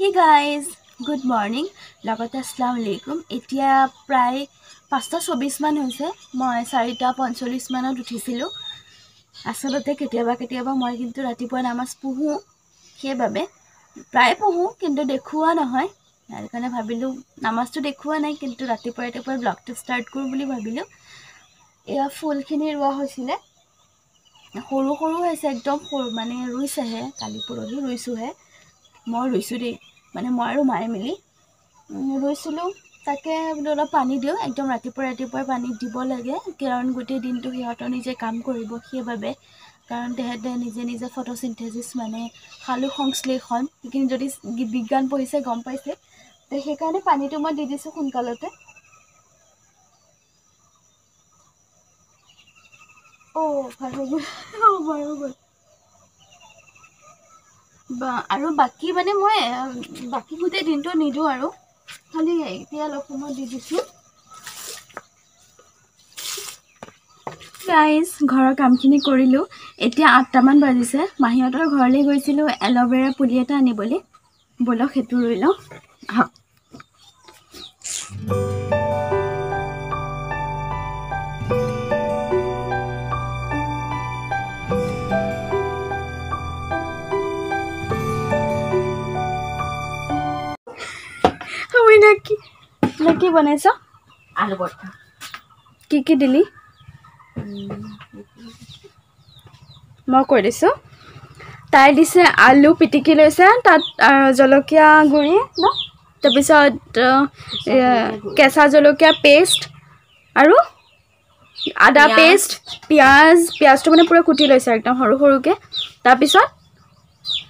হি guys good morning লগতে আছলাম আলাইকুম এতিয়া প্ৰায় পাঁচটা চৌবিছমান হৈছে। মই চাৰিটা পঞ্চল্লিছমানত উঠিছিলোঁ। আচলতে কেতিয়াবা কেতিয়াবা মই কিন্তু ৰাতিপুৱা নামাজ পঢ়োঁ। সেইবাবে প্ৰায় পঢ়োঁ কিন্তু দেখুওৱা নহয়। সেইকাৰণে ভাবিলোঁ নামাজটো দেখুওৱা নাই কিন্তু ৰাতিপুৱা ৰাতিপুৱা ব্লগটো ষ্টাৰ্ট কৰোঁ বুলি ভাবিলোঁ। ফুলখিনি ৰোৱা হৈছিলে। সৰু সৰু হৈছে একদম সৰু মানে ৰুইছেহে কালি পৰহি ৰুইছোঁহে। মই ৰুইছোঁ দেই মানে মই আৰু মায়ে মিলি। ৰুইছিলোঁ তাকে বোলো অলপ পানী দিওঁ একদম ৰাতিপুৱা ৰাতিপুৱাই পানী দিব লাগে। কাৰণ গোটেই দিনটো সিহঁতৰ নিজে কাম কৰিব সেইবাবে। কাৰণ তেহেঁতে নিজে নিজে ফটোচিন্থেচিছ মানে সালোক সংশ্লেষণ। সেইখিনি যদি বিজ্ঞান পঢ়িছে গম পাইছে। তো সেইকাৰণে পানীটো মই দি দিছোঁ সোনকালতে। হৈ গ'ল বা আৰু বাকী মানে মই বাকী গোটেই দিনটো নিদিওঁ আৰু। খালি এতিয়া অলপ সময় দি দিছোঁ। গাইজ ঘৰৰ কামখিনি কৰিলোঁ। এতিয়া আঠটামান বাজিছে। মাহীহঁতৰ ঘৰলৈ গৈছিলোঁ এল'ভেৰা পুলি এটা আনিবলৈ। ব'লক সেইটো ৰুই লওঁ। আহক। কি বনাইছ? আলু পৰঠা কি কি দিলি? মই কৈ দিছোঁ। তাই দিছে আলু পিটিকি লৈছে তাত জলকীয়া গুড়ি ন তাৰপিছত কেঁচা জলকীয়া পেষ্ট আৰু আদা পেষ্ট পিঁয়াজ পিঁয়াজটো মানে পূৰা কুটি লৈছে একদম সৰু সৰুকৈ। তাৰপিছত?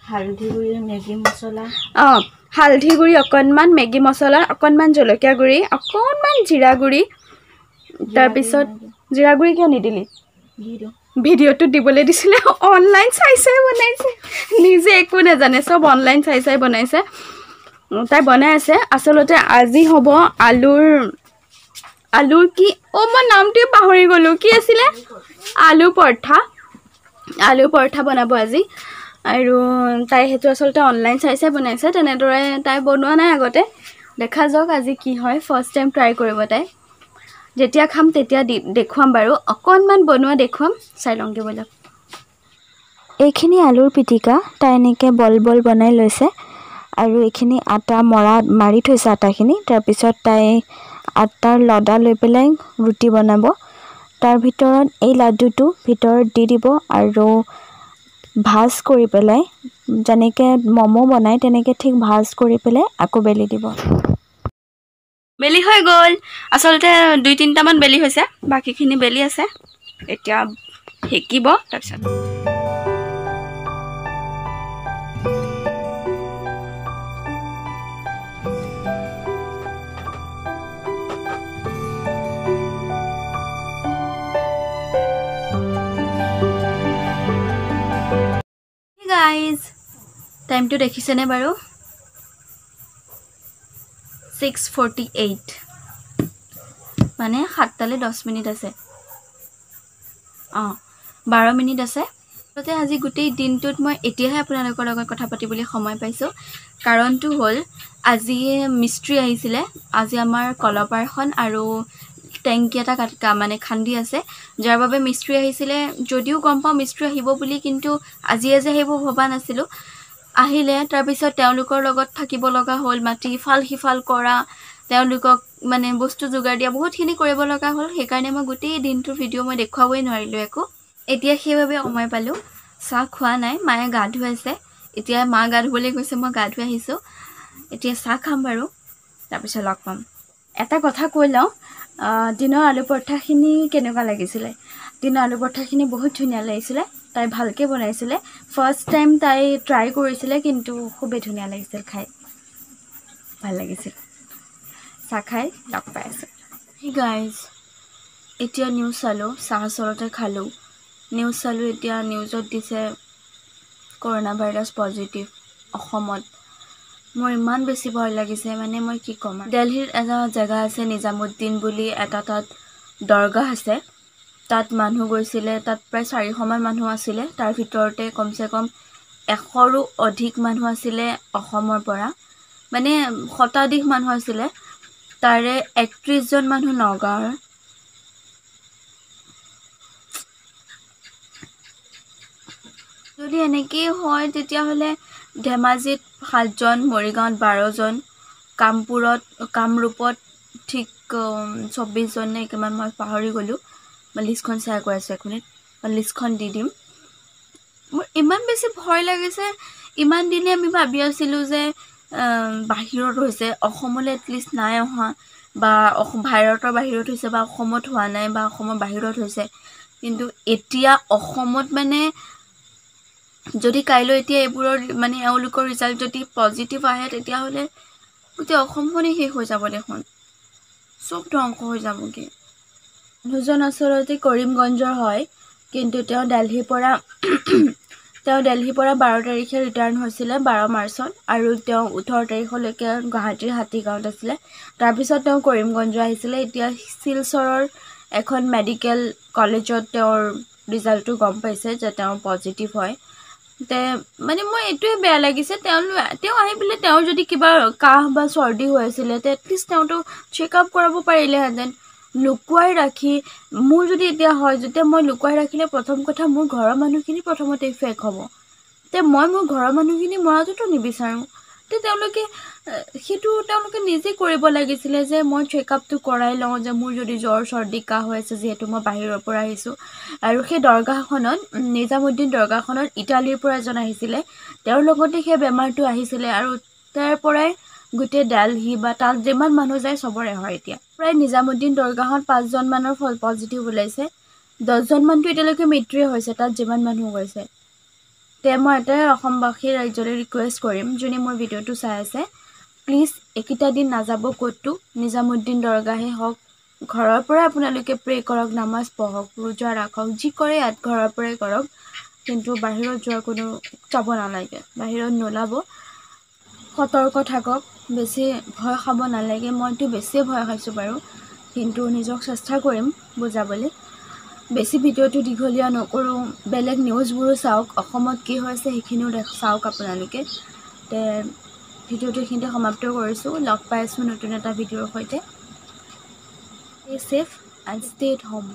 হালধি গুড়ি মেগী মছলা। অঁ হালধি গুড়ি অকণমান মেগী মছলা অকণমান জলকীয়া গুড়ি অকণমান জিৰা গুড়ি তাৰপিছত জিৰা গুড়ি কিয় নিদিলি? ভিডিঅ'টোত দিবলৈ দিছিলে অনলাইন চাই চাই বনাইছে। নিজে একো নাজানে চব অনলাইন চাই চাই বনাইছে। তাই বনাই আছে। আচলতে আজি হ'ব আলুৰ আলুৰ কি অ' মই নামটোৱে পাহৰি গ'লোঁ। কি আছিলে? আলু পৰঠা। আলু পৰঠা বনাব আজি। আৰু তাই সেইটো আচলতে অনলাইন চাই চাই বনাইছে তেনেদৰে তাই বনোৱা নাই আগতে। দেখা যাওক আজি কি হয় ফাৰ্ষ্ট টাইম ট্ৰাই কৰিব তাই। যেতিয়া খাম তেতিয়া দেখুৱাম বাৰু। অকণমান বনোৱা দেখুৱাম চাই লওঁগৈ ব'লক এইখিনি আলুৰ পিটিকা তাই এনেকৈ বল বল বনাই লৈছে। আৰু এইখিনি আটা মৰা মাৰি থৈছে আটাখিনি। তাৰপিছত তাই আটাৰ লদা লৈ পেলাই ৰুটি বনাব। তাৰ ভিতৰত এই লাডুটো ভিতৰত দি দিব আৰু ভাজ কৰি পেলাই যেনেকৈ ম'ম' বনায় তেনেকৈ ঠিক ভাজ কৰি পেলাই আকৌ বেলি দিব। বেলি হৈ গ'ল। আচলতে দুই তিনিটামান বেলি হৈছে বাকীখিনি বেলি আছে। এতিয়া সেকিব তাৰপিছত টাইমটো দেখিছেনে বাৰু? ছিক্স ফৰ্টি এইট মানে সাতটালৈ দহ মিনিট আছে। অঁ বাৰ মিনিট আছে। আচলতে আজি গোটেই দিনটোত মই এতিয়াহে আপোনালোকৰ লগত কথা পাতিবলৈ সময় পাইছোঁ। কাৰণটো হ'ল আজি মিস্ত্ৰী আহিছিলে। আজি আমাৰ কলপাৰখন আৰু টেংকি এটা কাট মানে খান্দি আছে। যাৰ বাবে মিস্ত্ৰী আহিছিলে। যদিও গম পাওঁ মিস্ত্ৰী আহিব বুলি কিন্তু আজিয়ে যে আহিব ভবা নাছিলোঁ। আহিলে তাৰপিছত তেওঁলোকৰ লগত থাকিব লগা হ'ল মাটি ইফাল সিফাল কৰা তেওঁলোকক মানে বস্তু যোগাৰ দিয়া বহুতখিনি কৰিব লগা হ'ল। সেইকাৰণে মই গোটেই দিনটোৰ ভিডিঅ' মই দেখুৱাবই নোৱাৰিলোঁ একো। এতিয়া সেইবাবে সময় পালোঁ। চাহ খোৱা নাই মায়ে গা ধুৱাইছে। এতিয়া মা গা ধুবলৈ গৈছে মই গা ধুই আহিছোঁ। এতিয়া চাহ খাম বাৰু তাৰপিছত লগ পাম। এটা কথা কৈ লওঁ দিনৰ আলু পৰঠাখিনি কেনেকুৱা লাগিছিলে? দিনৰ আলু পৰঠাখিনি বহুত ধুনীয়া লাগিছিলে। তাই ভালকৈ বনাইছিলে। ফাৰ্ষ্ট টাইম তাই ট্ৰাই কৰিছিলে কিন্তু খুবেই ধুনীয়া লাগিছিল খাই। ভাল লাগিছিল। চাহ খাই লগ পাই আছোঁ। গাইজ এতিয়া নিউজ চালোঁ চাহ আচলতে খালোঁ। নিউজ চালোঁ এতিয়া নিউজত দিছে কৰোণা ভাইৰাছ পজিটিভ অসমত। মোৰ ইমান বেছি ভয় লাগিছে মানে মই কি ক'ম দেলহিত এটা জেগা আছে নিজামুদ্দিন বুলি এটা তাত দৰগাহ আছে। তাত মানুহ গৈছিলে তাত প্ৰায় চাৰিশমান মানুহ আছিলে। তাৰ ভিতৰতে কমচে কম এশৰো অধিক মানুহ আছিলে অসমৰ পৰা। মানে শতাধিক মানুহ আছিলে। তাৰে একত্ৰিছজন মানুহ নগাঁৱৰ। যদি এনেকেই হয় তেতিয়াহ'লে ধেমাজিত সাতজন মৰিগাঁৱত বাৰজন কামপুৰত কামৰূপত ঠিক চৌব্বিছজন নে কিমান মই পাহৰি গ'লোঁ। মই লিষ্টখন শ্বেয়াৰ কৰি আছোঁ এখনিত মই লিষ্টখন দি দিম। মোৰ ইমান বেছি ভয় লাগিছে। ইমান দিনে আমি ভাবি আছিলোঁ যে বাহিৰত হৈছে অসমলৈ এটলিষ্ট নাই অহা বা অসম ভাৰতৰ বাহিৰত হৈছে বা অসমত হোৱা নাই বা অসমৰ বাহিৰত হৈছে। কিন্তু এতিয়া অসমত মানে যদি কাইলৈ এতিয়া এইবোৰৰ মানে এওঁলোকৰ ৰিজাল্ট যদি পজিটিভ আহে তেতিয়াহ'লে গোটেই অসমখনেই শেষ হৈ যাব দেখোন। চব ধ্বংস হৈ যাবগৈ। মানুহজন আচলতে কৰিমগঞ্জৰ হয় কিন্তু তেওঁ দেলহিৰ পৰা তেওঁ দেলহিৰ পৰা বাৰ তাৰিখে ৰিটাৰ্ণ হৈছিলে বাৰ মাৰ্চত আৰু তেওঁ ওঠৰ তাৰিখলৈকে গুৱাহাটীৰ হাতীগাঁৱত আছিলে। তাৰপিছত তেওঁ কৰিমগঞ্জ আহিছিলে। এতিয়া শিলচৰৰ এখন মেডিকেল কলেজত তেওঁৰ ৰিজাল্টটো গম পাইছে যে তেওঁ পজিটিভ হয়। তে মানে মোৰ এইটোৱে বেয়া লাগিছে। তেওঁ তেওঁ আহি পেলাই তেওঁৰ যদি কিবা কাহ বা চৰ্দি হৈ আছিলে তে এটলিষ্ট তেওঁতো চেক আপ কৰাব পাৰিলেহেঁতেন। লুকুৱাই ৰাখি মোৰ যদি এতিয়া হয় যেতিয়া মই লুকুৱাই ৰাখিলে প্ৰথম কথা মোৰ ঘৰৰ মানুহখিনি প্ৰথমতে ইফেক্ট হ'ব। তে মই মোৰ ঘৰৰ মানুহখিনি মৰাটোতো নিবিচাৰোঁ। তে তেওঁলোকে সেইটো তেওঁলোকে নিজে কৰিব লাগিছিলে যে মই চেক আপটো কৰাই লওঁ যে মোৰ যদি জ্বৰ চৰ্দি কাহ হৈ আছে যিহেতু মই বাহিৰৰ পৰা আহিছোঁ। আৰু সেই দৰগাহখনত নিজামুদ্দিন দৰগাহখনত ইটালীৰ পৰা এজন আহিছিলে। তেওঁৰ লগতে সেই বেমাৰটো আহিছিলে আৰু তাৰ পৰাই গোটেই দেলহি বা তাত যিমান মানুহ যায় চবৰে হয় এতিয়া। প্ৰায় নিজামুদ্দিন দৰগাহত পাঁচজনমানৰ ফল পজিটিভ ওলাইছে। দহজনমানটো এতিয়ালৈকে মৃত্যুৱে হৈছে তাত যিমান মানুহ গৈছে। তে মই এটাই অসমবাসী ৰাজ্যলৈ ৰিকুৱেষ্ট কৰিম যোনে মোৰ ভিডিঅ'টো চাই আছে। প্লিজ এইকেইটা দিন নাযাব ক'তো নিজামুদ্দিন দৰগাহে হওক ঘৰৰ পৰাই আপোনালোকে প্ৰে' কৰক নামাজ পঢ়ক ৰোজা ৰাখক যি কৰে ইয়াত ঘৰৰ পৰাই কৰক। কিন্তু বাহিৰত যোৱাৰ কোনো যাব নালাগে। বাহিৰত নোলাব। সতৰ্ক থাকক। বেছি ভয় খাব নালাগে মইতো বেছিয়ে ভয় খাইছোঁ বাৰু। কিন্তু নিজক চেষ্টা কৰিম বুজাবলৈ। বেছি ভিডিঅ'টো দীঘলীয়া নকৰোঁ বেলেগ নিউজবোৰো চাওক অসমত কি হৈছে সেইখিনিও দেখ চাওক আপোনালোকে। তে ভিডিঅ'টো এইখিনিতে সমাপ্ত কৰিছোঁ। লগ পাই আছোঁ নতুন এটা ভিডিঅ'ৰ সৈতে। Stay safe and stay at home